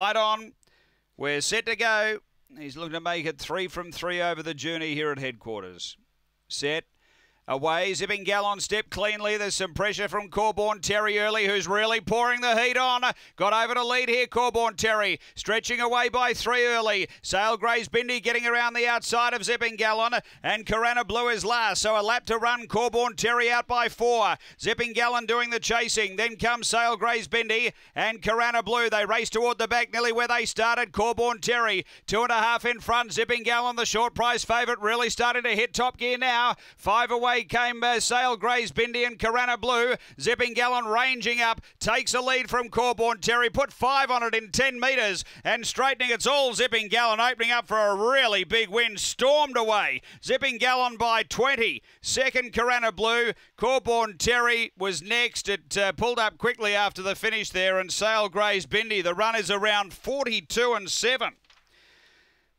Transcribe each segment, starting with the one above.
Light on. We're set to go. He's looking to make it three from three over the journey here at headquarters. Set. Away, Zipping Gallon step cleanly. There's some pressure from Corborn Terry early, who's really pouring the heat on. Got over to lead here, Corborn Terry. Stretching away by three early. Sail Grays Bindi getting around the outside of Zipping Gallon. And Carana Blue is last. So a lap to run. Corborn Terry out by four. Zipping Gallon doing the chasing. Then comes Sail Grays Bindi and Carana Blue. They race toward the back, nearly where they started. Corborn Terry, two and a half in front. Zipping Gallon, the short price favourite, really starting to hit top gear now. Five away came uh, Sail Grays, Bindi and Carana Blue. Zipping Gallon ranging up, takes a lead from Corborn Terry. Put five on it in 10 metres and straightening. It's all Zipping Gallon opening up for a really big win. Stormed away. Zipping Gallon by 20. Second, Carana Blue. Corborn Terry was next. It uh, pulled up quickly after the finish there. And Sail Grays, Bindi. The run is around 42 and 7.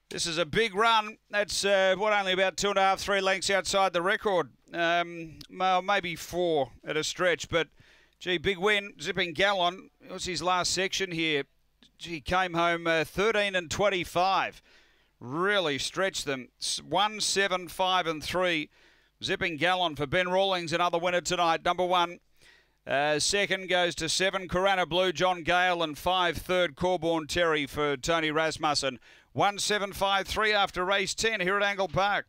This is a big run. That's uh, what only about two and a half, three lengths outside the record. Um, well, maybe four at a stretch, but gee, big win. Zipping Gallon. It was his last section here. He came home uh, 13 and 25. Really stretched them. One, seven, five, and three. Zipping Gallon for Ben Rawlings, another winner tonight. Number one. Uh, second goes to seven, Carana Blue, John Gale, and five, third, Corborn Terry for Tony Rasmussen. 1753 after race 10 here at Angle Park.